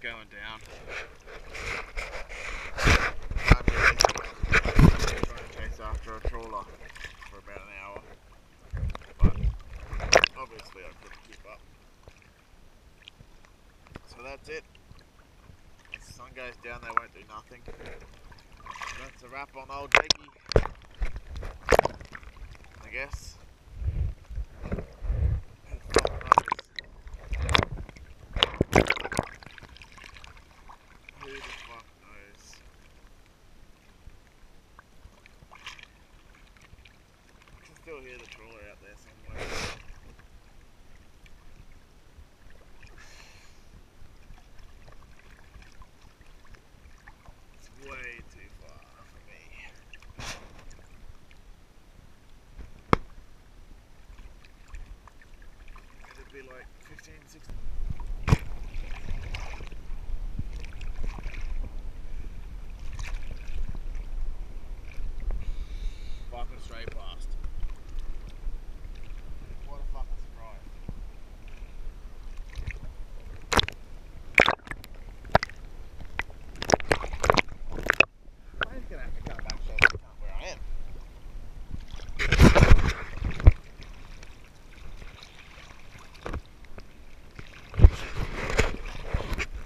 going down. trying to chase after a trawler for about an hour. But obviously I couldn't keep up. So that's it. As the sun goes down they won't do nothing. That's a wrap on old Jakey. I guess. Who the fuck knows? Who the fuck knows? I can still hear the trawler out there somewhere. It's way too far for me. It'd be like 15, 16. Fucking straight past. What a fucking surprise. I'm just gonna have to come back so I can come where I am.